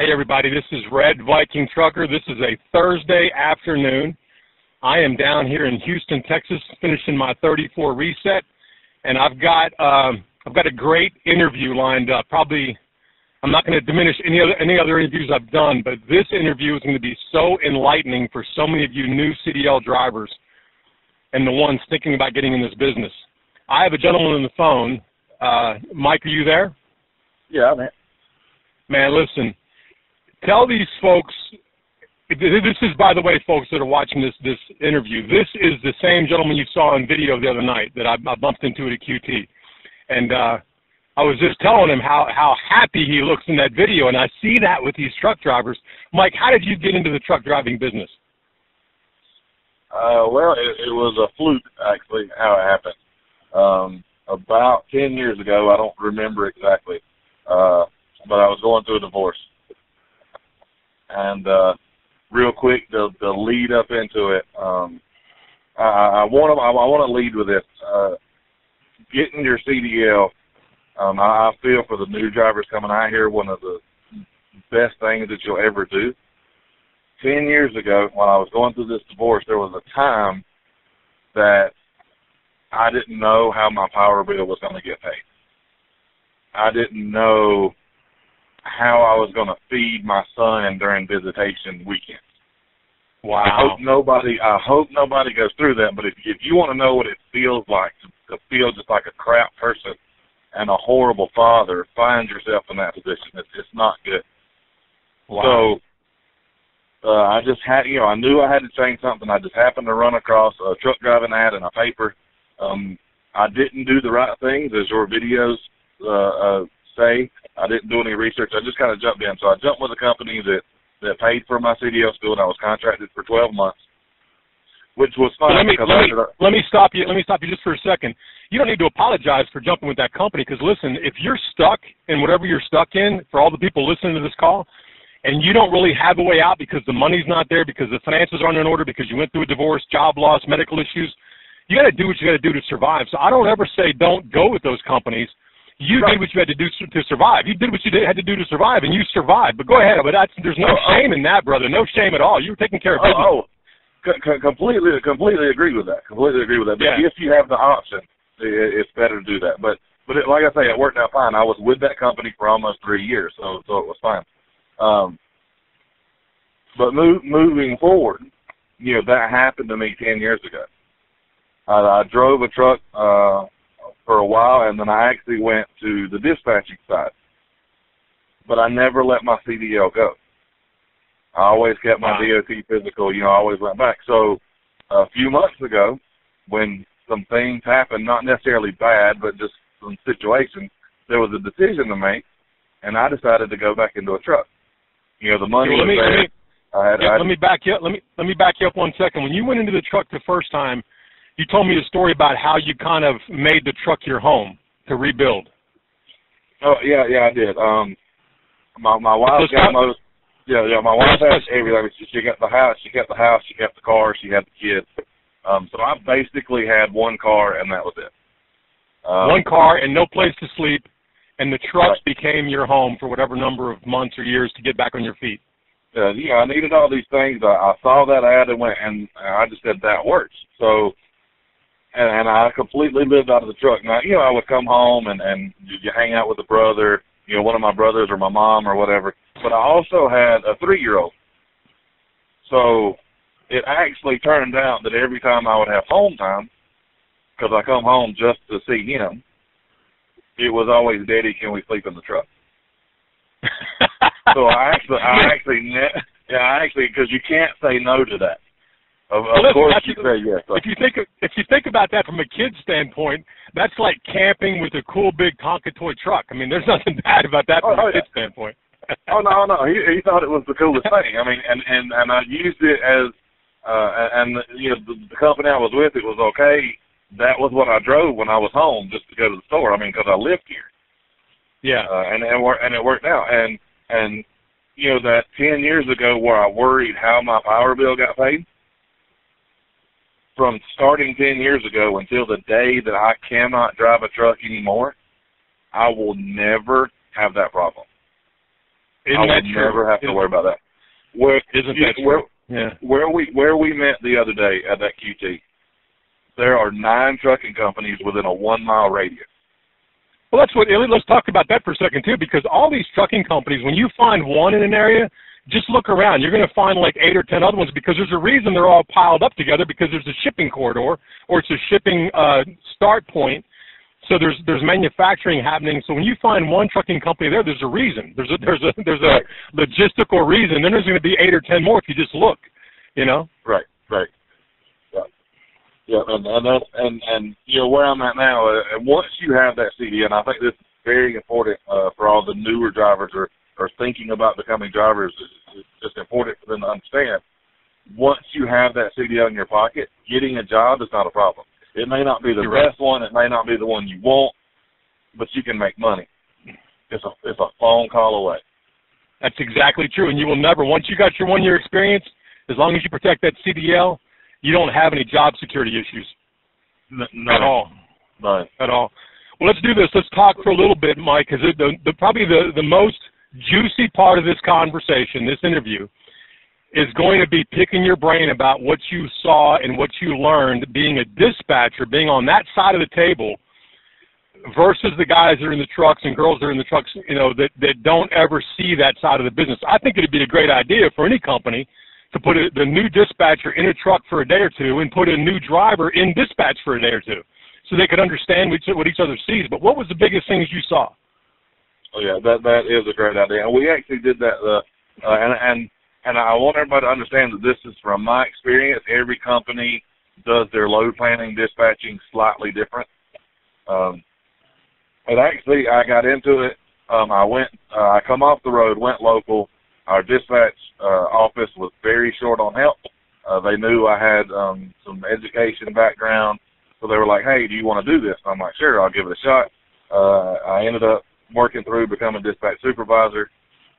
Hey, everybody, this is Red Viking Trucker. This is a Thursday afternoon. I am down here in Houston, Texas, finishing my 34 reset, and I've got um, I've got a great interview lined up. Probably, I'm not going to diminish any other any other interviews I've done, but this interview is going to be so enlightening for so many of you new CDL drivers and the ones thinking about getting in this business. I have a gentleman on the phone. Uh, Mike, are you there? Yeah, man. Man, listen. Tell these folks. This is, by the way, folks that are watching this this interview. This is the same gentleman you saw in video the other night that I, I bumped into at a QT, and uh, I was just telling him how how happy he looks in that video, and I see that with these truck drivers. Mike, how did you get into the truck driving business? Uh, well, it, it was a fluke actually how it happened. Um, about ten years ago, I don't remember exactly, uh, but I was going through a divorce, and uh, real quick, the the lead up into it. Um, I, I want to I, I want to lead with this. Uh, getting your CDL, um, I, I feel for the new drivers coming out here, one of the best things that you'll ever do. Ten years ago, when I was going through this divorce, there was a time that I didn't know how my power bill was going to get paid. I didn't know how I was going to feed my son during visitation weekends. Wow. I hope nobody. I hope nobody goes through that. But if if you want to know what it feels like to, to feel just like a crap person and a horrible father, find yourself in that position. It's it's not good. Wow. So uh, I just had, you know, I knew I had to change something. I just happened to run across a truck driving ad in a paper. Um, I didn't do the right things, as your videos uh, uh, say. I didn't do any research. I just kind of jumped in. So I jumped with a company that that paid for my CDL school, and I was contracted for 12 months, which was fine. let me because let me, up- let me stop you. Let me stop you just for a second. You don't need to apologize for jumping with that company because listen, if you're stuck in whatever you're stuck in, for all the people listening to this call, and you don't really have a way out because the money's not there, because the finances aren't in order, because you went through a divorce, job loss, medical issues, you got to do what you got to do to survive. So I don't ever say don't go with those companies. You Right. did what you had to do to survive. You did what you did, had to do to survive, and you survived. But go ahead. But that's, there's no Oh, oh. shame in that, brother. No shame at all. You were taking care of business. Oh, oh c- completely, completely agree with that. Completely agree with that. But Yeah. if you have the option, it's better to do that. But but it, like I say, it worked out fine. I was with that company for almost three years, so so it was fine. Um, but move, moving forward, you know that happened to me ten years ago. I, I drove a truck uh, for a while, and then I actually went to the dispatching side. But I never let my CDL go. I always kept my Wow. DOT physical. You know, I always went back. So a few months ago, when some things happened, not necessarily bad, but just some situations, there was a decision to make, and I decided to go back into a truck. You know, the money was me, there. me, I had, Yeah, I let me back you up. Let me let me back you up one second. When you went into the truck the first time, you told me a story about how you kind of made the truck your home to rebuild. Oh yeah, yeah, I did. Um, my my wife got talk- most. Yeah, yeah. My wife had everything. She, she got the house. She got the house. She got the car. She had the kids. Um, so I basically had one car, and that was it. Um, One car and no place to sleep, and the trucks Right. became your home for whatever number of months or years to get back on your feet. uh, yeah, I needed all these things. I, I saw that ad and went, and I just said that works. So, and, and I completely lived out of the truck. Now, you know, I would come home and and you, hang out with a brother, you know, one of my brothers or my mom or whatever. But I also had a three-year-old. So, it actually turned out that every time I would have home time, because I come home just to see him, it was always, Daddy, can we sleep in the truck? So I actually, I actually, yeah, I actually, because you can't say no to that. Of, of listen, course, you say yes. if you think if you think about that from a kid's standpoint, that's like camping with a cool big Tonka toy truck. I mean, there's nothing bad about that Oh, from oh, a yeah. kid's standpoint. oh no, no, he he thought it was the coolest thing. I mean, and and and I used it as, uh, and you know, the, the company I was with, it was okay. That was what I drove when I was home, just to go to the store. I mean, because I lived here. Yeah. uh, and and, and it worked out. And and you know that ten years ago where I worried how my power bill got paid. From starting ten years ago until the day that I cannot drive a truck anymore, I will never have that problem. Isn't I will true? never have to Isn't- worry about that. Where Isn't that true? where Yeah. where we where we met the other day at that QT, there are nine trucking companies within a one mile radius. Well, that's what. Let's talk about that for a second too, because all these trucking companies, when you find one in an area, just look around. You're going to find like eight or ten other ones because there's a reason they're all piled up together because there's a shipping corridor or it's a shipping uh, start point. So there's there's manufacturing happening. So when you find one trucking company there, there's a reason. There's a there's a there's a logistical reason. Then there's going to be eight or ten more if you just look. You know. Right, right. Yeah, yeah, and and that's, and and you know where I'm at now. Uh, once you have that CD, and I think this is very important uh, for all the newer drivers or or thinking about becoming drivers. It's just important for them to understand. Once you have that CDL in your pocket, getting a job is not a problem. It may not be the You're right. best one. It may not be the one you want, but you can make money. It's a it's a phone call away. That's exactly true. And you will never, once you got your one year experience, as long as you protect that CDL, you don't have any job security issues N- at all. None. At all. Well, let's do this. Let's talk for a little bit, Mike, because the, the probably the the most juicy part of this conversation, this interview, is going to be picking your brain about what you saw and what you learned being a dispatcher, being on that side of the table, versus the guys that are in the trucks and girls that are in the trucks, you know, that that don't ever see that side of the business. I think it'd be a great idea for any company to put a, the new dispatcher in a truck for a day or two and put a new driver in dispatch for a day or two, so they could understand what each, what each other sees. But what was the biggest things you saw? Oh yeah, that that is a great idea, and we actually did that. Uh, uh, and and and I want everybody to understand that this is from my experience. Every company does their load planning, dispatching slightly different. Um, and actually, I got into it. Um, I went. Uh, I come off the road, went local. Our dispatch uh, office was very short on help. Uh, they knew I had um, some education background, so they were like, "Hey, do you want to do this?" I'm like, "Sure, I'll give it a shot." Uh, I ended up working through becoming dispatch supervisor,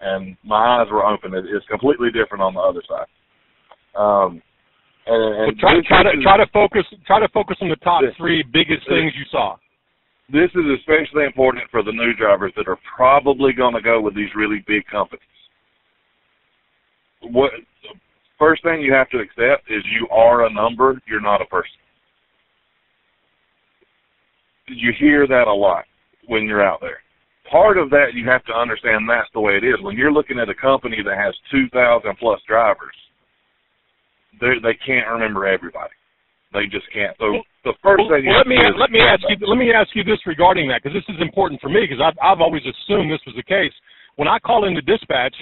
and my eyes were open. It, it's completely different on the other side. Um, and, and try, try to try to focus try to focus on the top This- three biggest things you saw. this is especially important for the new drivers that are probably going to go with these really big companies. What first thing you have to accept is you are a number, you're not a person. You hear that a lot when you're out there. Part of that you have to understand that's the way it is. When you're looking at a company that has 2,000 plus drivers, they they can't remember everybody. They just can't. So the first Well, thing you let me let me ask you let me ask you this regarding that because this is important for me because I've I've always assumed this was the case. When I call into dispatch,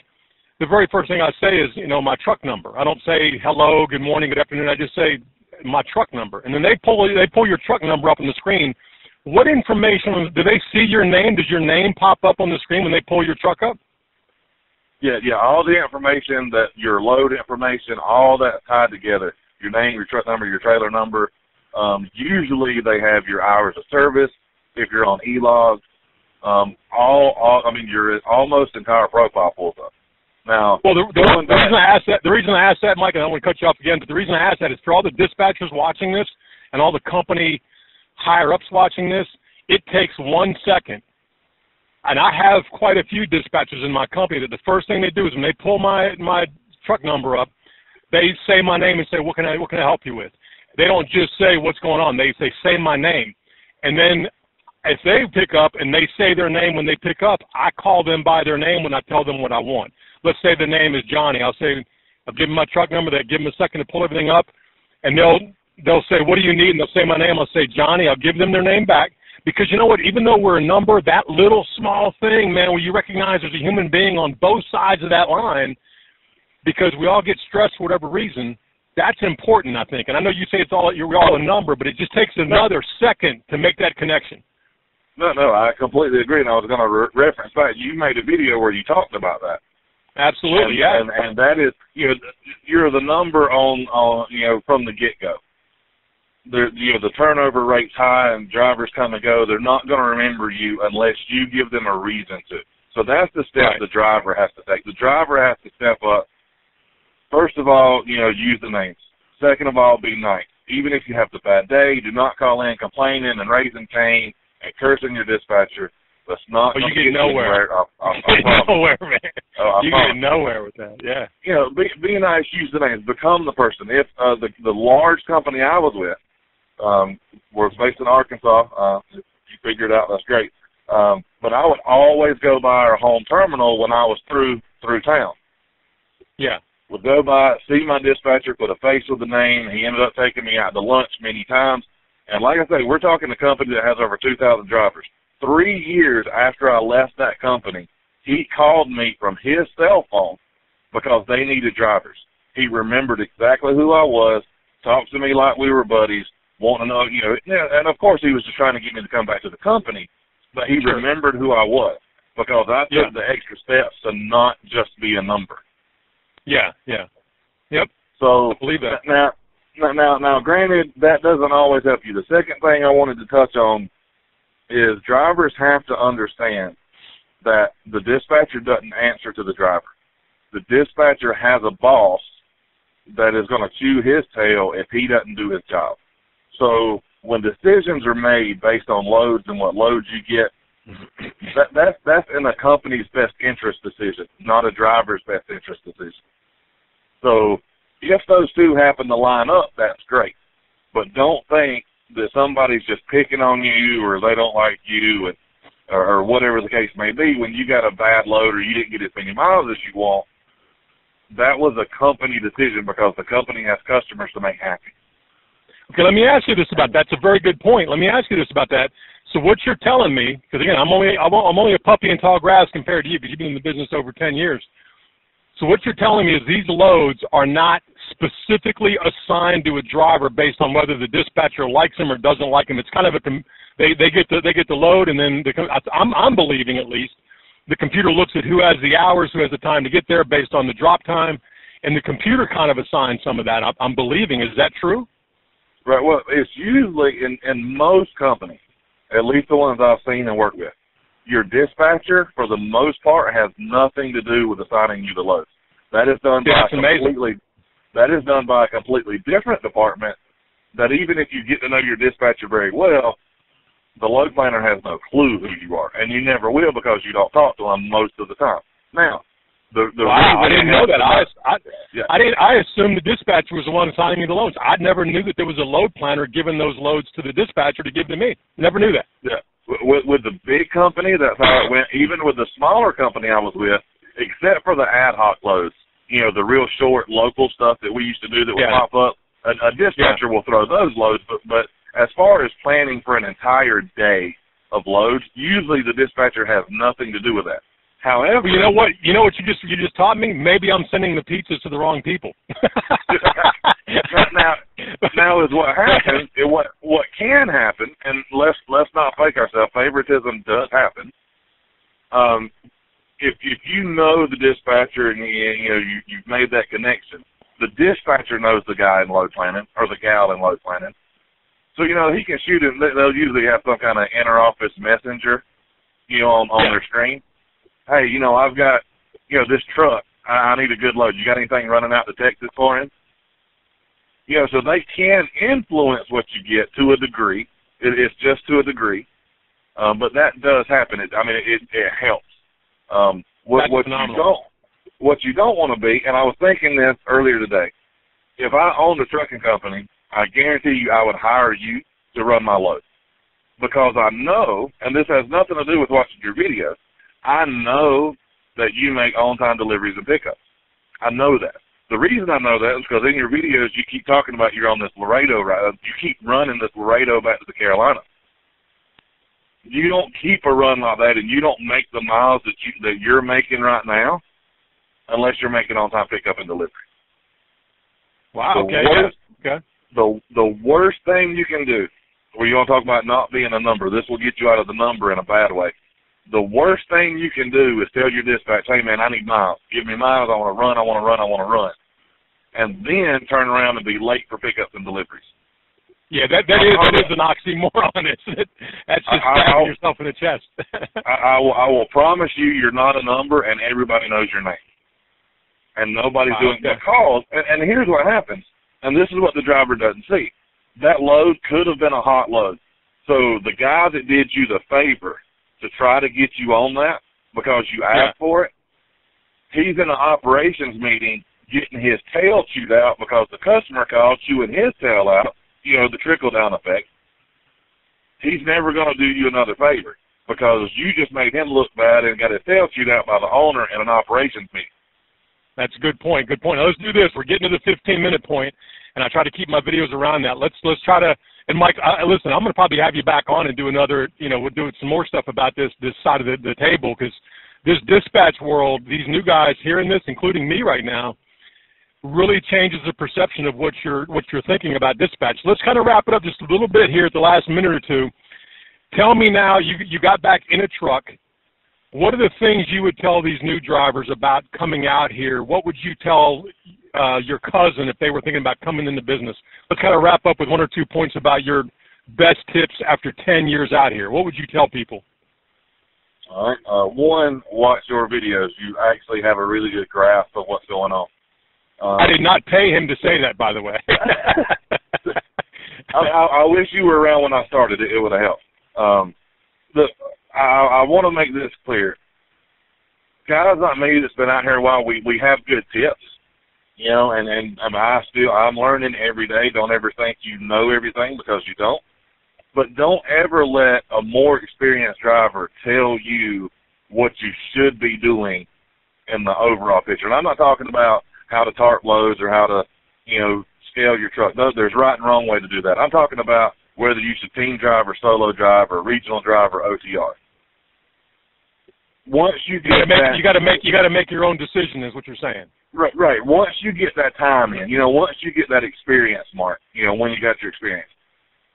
the very first thing I say is you know my truck number. I don't say hello, good morning, good afternoon. I just say my truck number, and then they pull they pull your truck number up on the screen. What information do they see your name? Does your name pop up on the screen when they pull your truck up? Yeah, yeah, all the information that your load information, all that tied together. Your name, your truck number, your trailer number. Um, usually they have your hours of service. If you're on e-log, um, all, all, I mean, your almost entire profile pulls up. Now, Well, the, the, the reason I asked that, the reason I asked that, Mike, and I don't want to cut you off again, but the reason I asked that is for all the dispatchers watching this and all the company higher ups watching this, it takes one second. And I have quite a few dispatchers in my company that the first thing they do is when they pull my my truck number up, they say my name and say, "What can I what can I help you with?" They don't just say what's going on. They say, "Say my name," and then if they pick up and they say their name when they pick up, I call them by their name when I tell them what I want. Let's say the name is Johnny. I'll say, I'll give them my truck number. They give them a second to pull everything up, and they'll they'll say, "What do you need?" And they'll say my name. I'll say Johnny. I'll give them their name back because you know what? Even though we're a number, that little small thing, man, where you recognize there's a human being on both sides of that line, because we all get stressed for whatever reason. That's important, I think. And I know you say it's all you're all a number, but it just takes another second to make that connection. no, no, I completely agree. And I was going to re- reference that. You made a video where you talked about that. Absolutely, and, yeah. and and that is you know you're the number on on you know from the get go. The you know the turnover rate's high and drivers come and go. They're not going to remember you unless you give them a reason to. So that's the step Right. the driver has to take. The driver has to step up. First of all, you know, use the names. Second of all, be nice. Even if you have the bad day, do not call in complaining and raising Cain and cursing your dispatcher. That's not. Oh, you get you nowhere. I, I, get nowhere, man. I you promise. get nowhere with that. Yeah. you know, be, be nice, use the names, become the person. If uh, the the large company I was with um, was based in Arkansas, uh, if you figured it out, that's great. Um, but I would always go by our home terminal when I was through through town. Yeah. Would go by, see my dispatcher, put a face with the name. He ended up taking me out to lunch many times. And like I say, we're talking a company that has over 2,000 drivers. Three years after I left that company, he called me from his cell phone because they needed drivers. He remembered exactly who I was, talked to me like we were buddies, wanting to know, you know, yeah, and of course he was just trying to get me to come back to the company, but he Sure. remembered who I was because I took Yeah. the extra steps to not just be a number. Yeah. Yeah. Yep. So I believe that. now, now, now, now, granted, that doesn't always help you. The second thing I wanted to touch on is drivers have to understand that the dispatcher doesn't answer to the driver. The dispatcher has a boss that is going to chew his tail if he doesn't do his job. So when decisions are made based on loads and what loads you get, mm-hmm. that, that's that's in a company's best interest decision, not a driver's best interest decision. So if those two happen to line up, that's great. But don't think that somebody's just picking on you or they don't like you and or, or whatever the case may be when you got a bad load or you didn't get as many miles as you want. That was a company decision because the company has customers to make happy. Okay, let me ask you this about that's a very good point. Let me ask you this about that. So what you're telling me, because again, I'm only I'm only a puppy in tall grass compared to you, because you've been in the business over ten years. So what you're telling me is these loads are not specifically assigned to a driver based on whether the dispatcher likes him or doesn't like him. It's kind of a they they get the they get the load and then the, I'm I'm believing at least the computer looks at who has the hours, who has the time to get there based on the drop time, and the computer kind of assigns some of that. I'm believing. Is that true? Right. Well, it's usually in in most companies, at least the ones I've seen and worked with, your dispatcher for the most part has nothing to do with assigning you the loads. That is done Yeah, by completely that is done by a completely different department. That even if you get to know your dispatcher very well, the load planner has no clue who you are, and you never will because you don't talk to them most of the time. Now, the the wow, I didn't know that. I, I, Yeah. I didn't. I assumed the dispatcher was the one assigning me the loads. I never knew that there was a load planner giving those loads to the dispatcher to give to me. Never knew that. Yeah. With, with the big company, that's how it went. Even with the smaller company I was with, except for the ad hoc loads, you know, the real short local stuff that we used to do that would Yeah. pop up, a, a dispatcher will throw those loads. But, but as far as planning for an entire day of loads, usually the dispatcher has nothing to do with that. However, you know what? You know what you just you just taught me. Maybe I'm sending the pizzas to the wrong people. now, now, is what happens. It, what what can happen, and let's let's not fake ourselves. Favoritism does happen. Um, if if you know the dispatcher and you, you know you you've made that connection, the dispatcher knows the guy in load planning or the gal in load planning. So you know he can shoot it. they- They'll usually have some kind of inter office messenger, you know, on on Yeah. their screen. Hey, you know, I've got you know this truck. I, I need a good load. You got anything running out to Texas for him? You know, so they can influence what you get to a degree. It, it's just to a degree, um, but that does happen. It, I mean, it, it helps. Um, what That's what you don't what you don't want to be, and I was thinking this earlier today. If I owned a trucking company, I guarantee you I would hire you to run my load because I know, and this has nothing to do with watching your videos. I know that you make on-time deliveries and pickups. I know that. The reason I know that is because in your videos you keep talking about you're on this Laredo ride. Uh, you keep running this Laredo back to the Carolinas. You don't keep a run like that, and you don't make the miles that you that you're making right now, unless you're making on-time pickup and delivery. wow. The Okay. worst- Yeah. Okay. the the worst thing you can do, where you want to talk about not being a number, this will get you out of the number in a bad way. The worst thing you can do is tell your dispatch, "Hey man, I need miles. Give me miles. I want to run. I want to run. I want to run," and then turn around and be late for pickups and deliveries. Yeah. That that is that is an oxymoron, isn't it? That's just stabbing yourself in the chest. I, I will I will promise you, you're not a number, and everybody knows your name, and nobody's doing okay. because. And, and here's what happens, and this is what the driver doesn't see. That load could have been a hot load, so the guy that did you the favor to try to get you on that because you asked Yeah. for it. He's in an operations meeting getting his tail chewed out because the customer called chewing his tail out, you know, the trickle down effect. He's never going to do you another favor because you just made him look bad and got his tail chewed out by the owner in an operations meeting. That's a good point. Good point. Now, let's do this. We're getting to the 15 minute point, and I try to keep my videos around that. Let's let's try to. And Mike, uh, listen, I'm going to probably have you back on and do another. You know, we'll do some more stuff about this this side of the, the table because this dispatch world, these new guys hearing this, including me right now, really changes the perception of what you're what you're thinking about dispatch. Let's kind of wrap it up just a little bit here at the last minute or two. Tell me now, you you got back in a truck. What are the things you would tell these new drivers about coming out here? What would you tell uh, your cousin if they were thinking about coming into business? Let's kind of wrap up with one or two points about your best tips after 10 years out here. What would you tell people? All right. Uh, one, watch your videos. You actually have a really good grasp of what's going on. Um, I did not pay him to say that, by the way. I, I, I wish you were around when I started. It, it would have helped. Um, the I, I want to make this clear. Guys like me that's been out here a while, we we have good tips, you know, and and I, mean, I still I'm learning every day. Don't ever think you know everything because you don't. But don't ever let a more experienced driver tell you what you should be doing in the overall picture. And I'm not talking about how to tarp loads or how to, you know, scale your truck. No, there's right and wrong way to do that. I'm talking about whether you should team drive or solo drive or regional drive or OTR. Once you get got to make that, you got to make you got to make your own decision, is what you're saying. Right, right. Once you get that time in, you know, once you get that experience, Mark, you know, when you got your experience,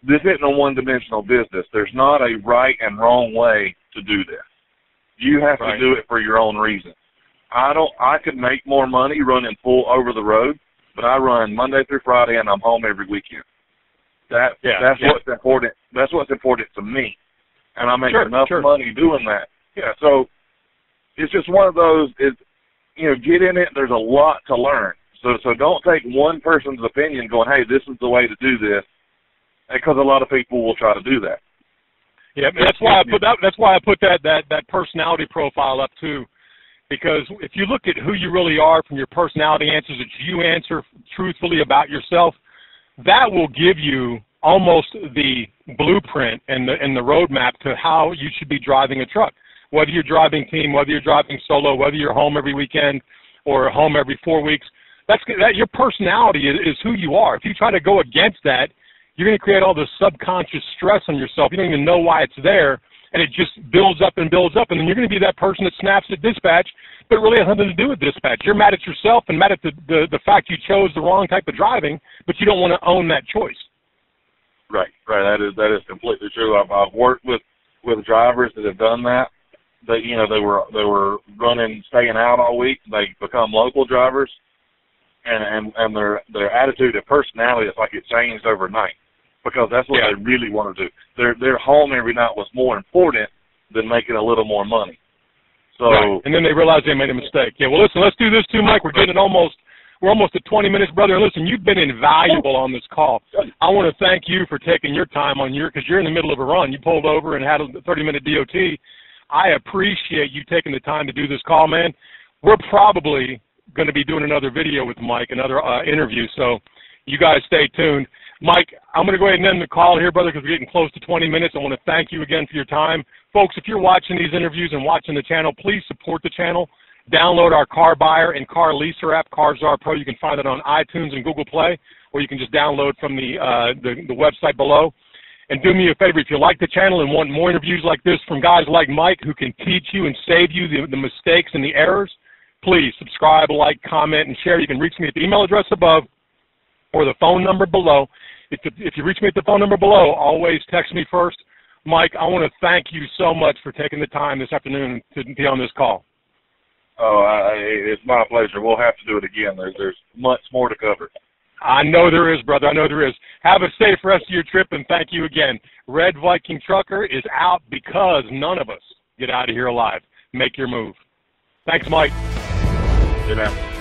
this isn't a one-dimensional business. There's not a right and wrong way to do this. You have Right. to do it for your own reason. I don't. I could make more money running full over the road, but I run Monday through Friday and I'm home every weekend. That Yeah, that's yeah. what's important. That's what's important to me, and I make Sure, enough sure. money doing that. Yeah, so it's just one of those. Is you know, get in it. There's a lot to learn. So so don't take one person's opinion going, hey, this is the way to do this, because a lot of people will try to do that. Yeah, that's why I put that. That's why I put that that that personality profile up too, because if you look at who you really are from your personality answers that you answer truthfully about yourself, that will give you almost the blueprint and the and the roadmap to how you should be driving a truck. Whether you're driving team, whether you're driving solo, whether you're home every weekend or home every four weeks, that's that your personality is, is who you are. If you try to go against that, you're going to create all this subconscious stress on yourself. You don't even know why it's there, and it just builds up and builds up, and then you're going to be that person that snaps at dispatch, but it really has nothing to do with dispatch. You're mad at yourself and mad at the the, the fact you chose the wrong type of driving, but you don't want to own that choice. Right, right. That is that is completely true. I've I've worked with with drivers that have done that. They you know they were they were running staying out all week. They become local drivers, and and and their their attitude and personality is like it changed overnight because that's what Yeah. they really want to do. Their their home every night was more important than making a little more money. So Right. And then they realize they made a mistake. Yeah. Well, listen, let's do this too, Mike. We're getting almost. We're almost at 20 minutes, brother. And listen, you've been invaluable on this call. I want to thank you for taking your time on your because you're in the middle of a run. You pulled over and had a 30 minute DOT. I appreciate you taking the time to do this call, man. We're probably going to be doing another video with Mike, another uh, interview. So you guys stay tuned. Mike, I'm going to go ahead and end the call here, brother, because we're getting close to 20 minutes. I want to thank you again for your time. Folks, if you're watching these interviews and watching the channel, please support the channel. Download our car buyer and car leaser app, Car Czar Pro. You can find it on iTunes and Google Play, or you can just download from the, uh, the, the website below. And do me a favor, if you like the channel and want more interviews like this from guys like Mike who can teach you and save you the, the mistakes and the errors, please subscribe, like, comment, and share. You can reach me at the email address above or the phone number below. If, if you reach me at the phone number below, always text me first. Mike, I want to thank you so much for taking the time this afternoon to be on this call. oh, I, it's my pleasure. We'll have to do it again. There's there's much more to cover. I know there is, brother. I know there is. Have a safe rest of your trip, and thank you again. Red Viking Trucker is out because none of us get out of here alive. Make your move. Thanks, Mike. Good know.